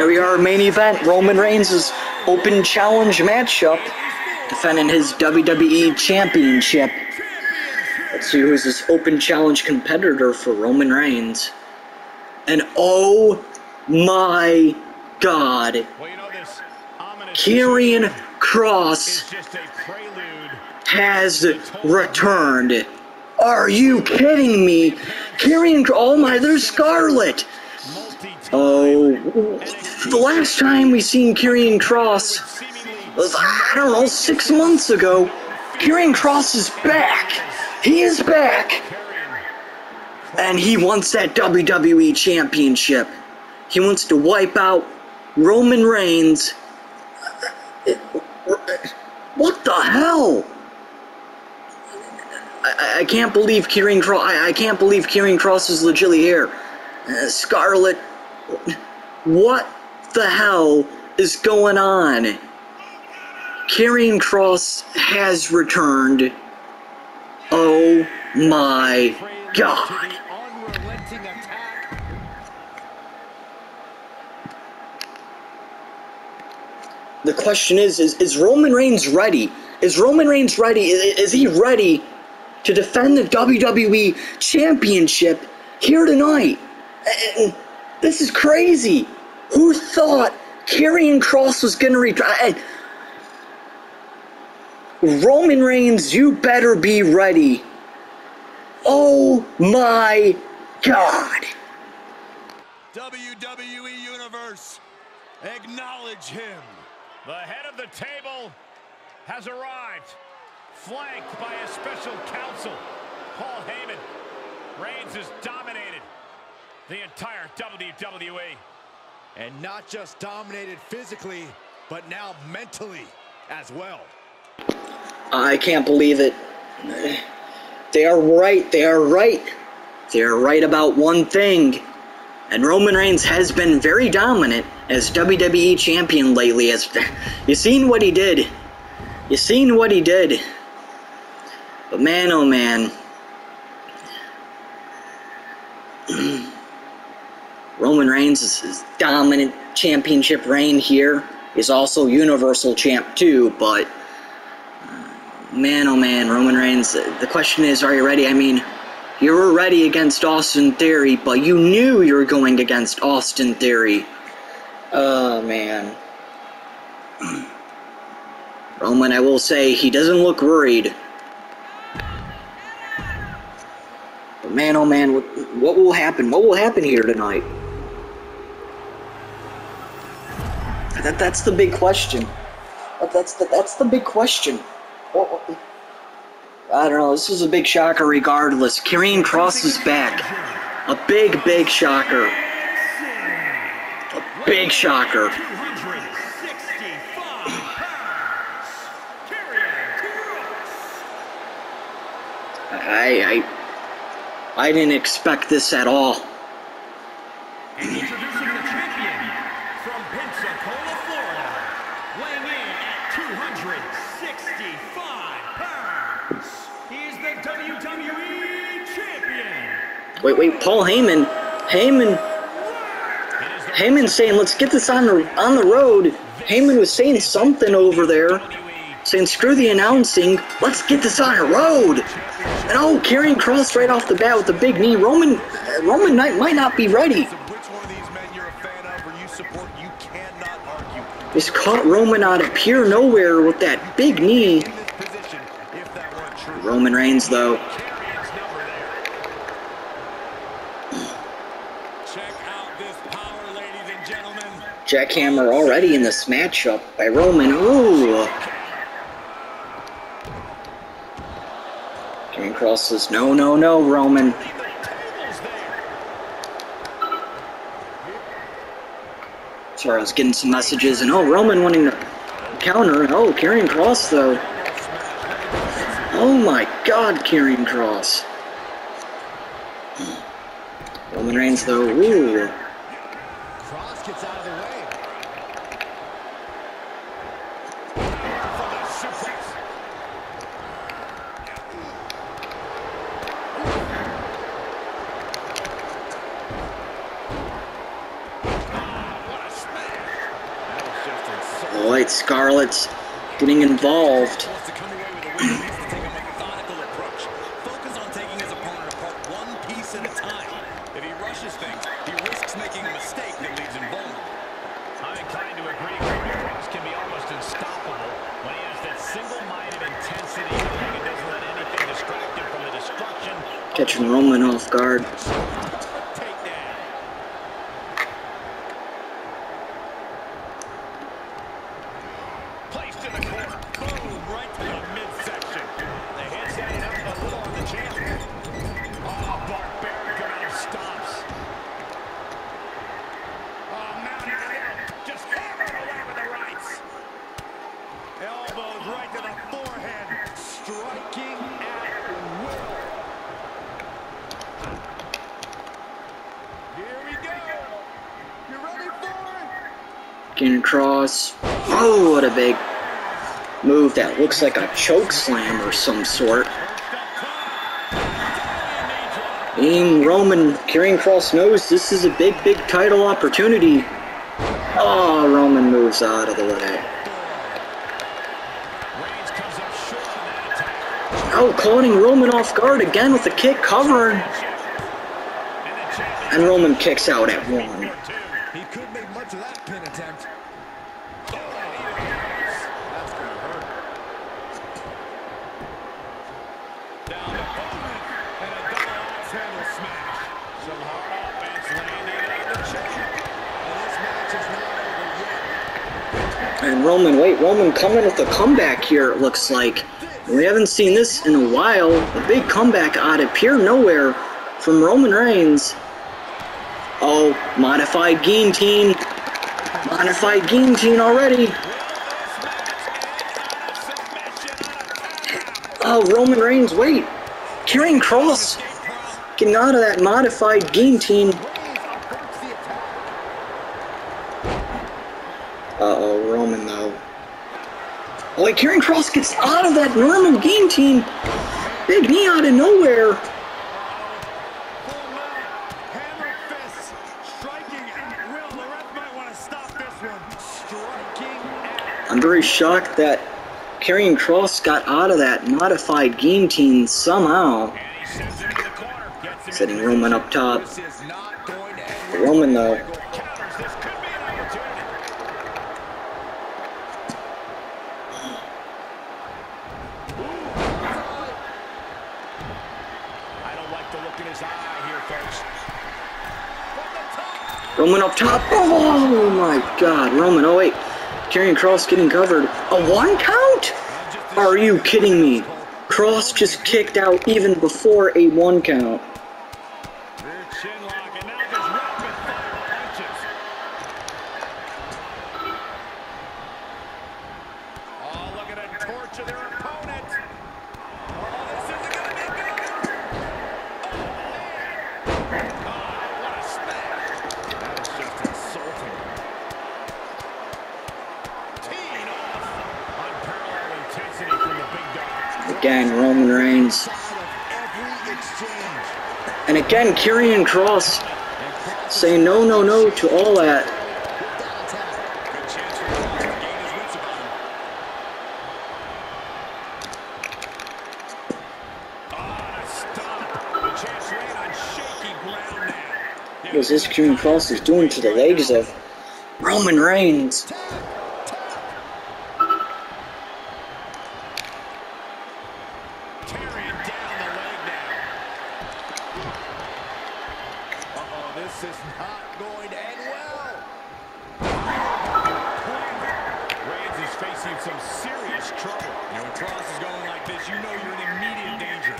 Here we are, main event. Roman Reigns' open challenge matchup, defending his WWE Championship. Let's see who's this open challenge competitor for Roman Reigns. And oh my god, Well, you know this Cross is just a prelude. has returned. Are you kidding me? Karrion, oh my, there's Scarlett. Oh, the last time we seen Karrion Kross was, I don't know, six months ago. Karrion Kross is back. He is back. And he wants that WWE Championship. He wants to wipe out Roman Reigns. What the hell? I, I- I can't believe Kieran Cross. I, I can't believe Kieran Cross is legitly here. Uh, Scarlett, what the hell is going on? Kieran Cross has returned. Oh my god. The question is, is, is Roman Reigns ready? Is Roman Reigns ready? Is, is he ready to defend the WWE Championship here tonight? And this is crazy. Who thought Karrion Kross was going to retire? Roman Reigns, you better be ready. Oh my God. WWE Universe, acknowledge him. The head of the table has arrived, flanked by a special counsel, Paul Heyman. Reigns has dominated the entire WWE. And not just dominated physically, but now mentally as well. I can't believe it. They are right. They are right. They are right about one thing. And Roman Reigns has been very dominant as WWE champion lately. As you seen what he did. You seen what he did. But man, oh man. Roman Reigns dominant championship reign here is also Universal Champ too, but uh, man, oh man, Roman Reigns. The question is, are you ready? I mean, you were ready against Austin Theory, but you knew you were going against Austin Theory. Oh man. Roman, I will say, he doesn't look worried. But man, oh man, what, what will happen? What will happen here tonight? That, that's the big question. That, that's the that's the big question. What- what- I don't know. This is a big shocker, regardless. Karrion Kross is back. A big, big shocker. A big shocker. 265 pounds. Karrion Kross. I I I didn't expect this at all. Wait, wait, Paul Heyman, Heyman, Heyman saying, "Let's get this on the on the road." Heyman was saying something over there, saying, "Screw the announcing, let's get this on the road." And oh, Karrion Kross right off the bat with the big knee. Roman, Roman might, might not be ready. Just caught Roman out of pure nowhere with that big knee. Roman Reigns, though, Champion's number there. Check out this power, ladies and gentlemen. Jackhammer already in this matchup by Roman. Ooh. Karrion Kross says, "No, no, no, Roman." Sorry, I was getting some messages, and oh, Roman winning the counter. Oh, Karrion Kross though. Oh my God, Karrion Kross. Roman Reigns though. Ooh. Kross gets out of the way. For the suplex. What a smash. White Scarlett's getting involved. Wants to come away with a win, he needs to take a methodical approach. Focus on taking his opponent apart one piece at a time. If he rushes things, he risks making a mistake that leaves him vulnerable. I'm inclined to agree. Karrion Kross can be almost unstoppable when he has that single-minded intensity in the ring and doesn't let anything distract him from the destruction. Catching Roman off guard. It? Kross. Oh, what a big move that looks like a choke slam or some sort. Being Roman, Karrion Kross knows this is a big, big title opportunity. Oh, Roman moves out of the way. Oh, caughting Roman off guard again with the kick covering. And Roman kicks out at one. two. He couldn't make much of that pin attempt. That's gonna hurt. Down the opponent. And a double axe handle smash. Some hard offense landing on the champ. And this match is not over yet. And Roman, wait, Roman coming with a comeback here, it looks like. We haven't seen this in a while. A big comeback out of pure nowhere from Roman Reigns. Oh, modified guillotine. Modified guillotine already. Oh, Roman Reigns, wait. Karrion Kross getting out of that modified guillotine. Reigns averts the attack. Uh-oh, Roman though. Wait, Karrion Kross gets out of that Norman guillotine. Big knee out of nowhere. I'm very shocked that Karrion Kross got out of that modified game team somehow. Setting Roman up top. Roman though. counters. This could be an opportunity. I don't like the look in his eye here, folks. From the top. Roman up top. Oh my god, Roman. Oh wait. Karrion Kross getting covered. A one count? Are you kidding me? Kross just kicked out even before a one count. Rear chin lock, and now just rapid fire punches. Oh, look at it torture their opponent. Oh, this isn't gonna be good. Oh, man. Oh, what a smash. That is just insulting. Teeing off. Unparalleled intensity from the big dog. Again, Roman Reigns. And again, Karrion Kross saying no, no, no to all that. What is this Karrion Kross is doing to the legs of Roman Reigns? Tearing down the leg now. Uh-oh, this is not going to end well. Reigns some serious trouble. You know, when Kross is going like this, you know you're in immediate danger.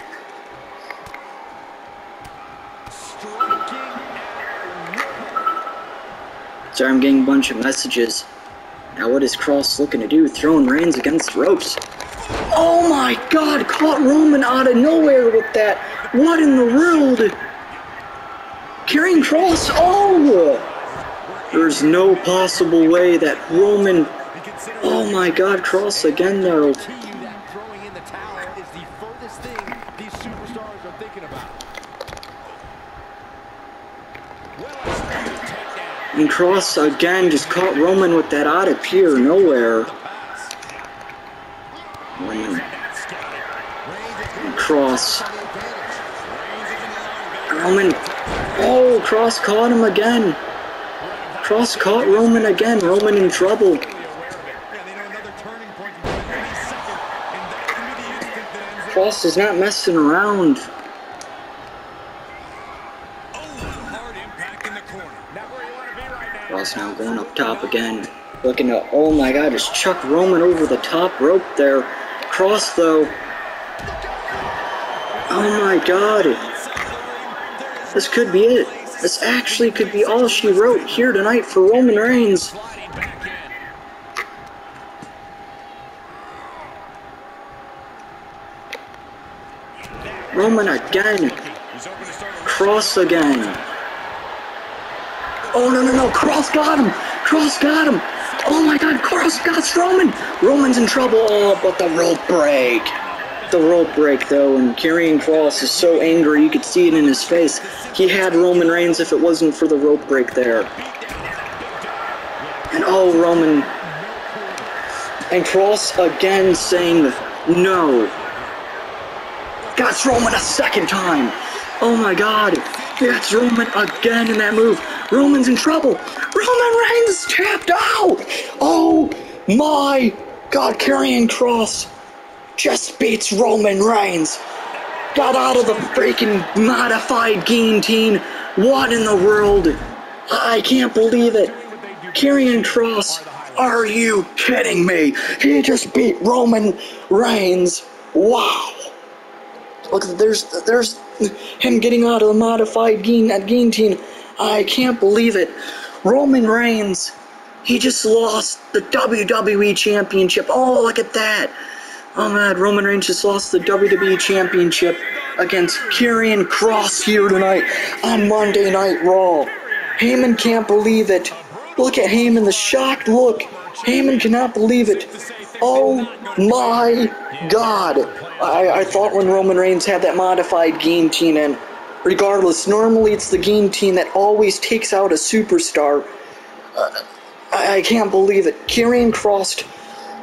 Sorry, I'm getting a bunch of messages. Now, what is Kross looking to do? Throwing Reigns against ropes. Oh my god, caught Roman out of nowhere with that. What in the world? Karrion Kross, oh! There's no possible way that Roman. Oh my god, Kross again though. guarantee you that throwing the towel is the furthest thing these superstars are thinking about. Well executed takedown. And Kross again just caught Roman with that out of pure nowhere. And Kross. Roman. Oh, Kross caught him again. Kross caught Roman again. Roman in trouble. Yeah, they know another turning point can come any second, and that can be the instant that ends it. Kross is not messing around. Kross now going up top again. Looking to, oh my god, just chuck Roman over the top rope there. Kross though. Oh my god. This could be it. This actually could be all she wrote here tonight for Roman Reigns. Sliding back in. Roman again. Kross again. Oh no no no! Kross got him! Kross got him! Oh my God! Kross got Roman! Roman's in trouble. Oh, but the rope break. The rope break though, and Karrion Kross is so angry you could see it in his face. He had Roman Reigns if it wasn't for the rope break there. And oh, Roman. And Kross again saying no. Got Roman a second time. Oh my god. That's Roman again in that move. Roman's in trouble. Roman Reigns tapped out. Oh my god. Karrion Kross just beats Roman Reigns. Got out of the freaking modified guillotine. What in the world? I can't believe it. Karrion Kross, are you kidding me? He just beat Roman Reigns. Wow. Look, there's there's him getting out of the modified guillotine. guillotine. I can't believe it. Roman Reigns, he just lost the WWE Championship. Oh, look at that. Oh man, Roman Reigns just lost the WWE Championship against Karrion Kross here tonight on Monday Night Raw. Heyman can't believe it. Look at Heyman, the shocked look. Heyman cannot believe it. Oh my god. I, I thought when Roman Reigns had that modified guillotine and regardless, normally it's the guillotine that always takes out a superstar. Uh, I, I can't believe it. Karrion Kross,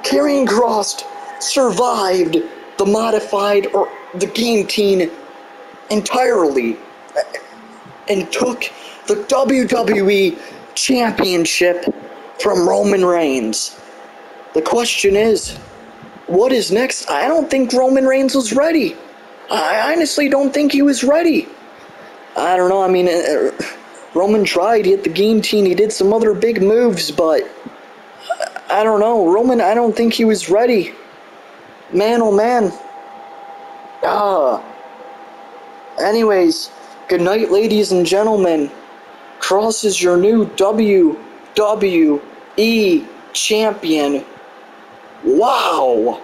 Karrion Crossed survived the modified or the guillotine entirely uh, and took the WWE Championship from Roman Reigns. The question is, what is next? I don't think Roman Reigns was ready. I honestly don't think he was ready. I don't know. I mean, uh, Roman tried. He hit the guillotine. He did some other big moves, but I don't know. Roman, I don't think he was ready. Man, oh man. Ah. Anyways, good night, ladies and gentlemen. Kross is your new WWE champion. Wow.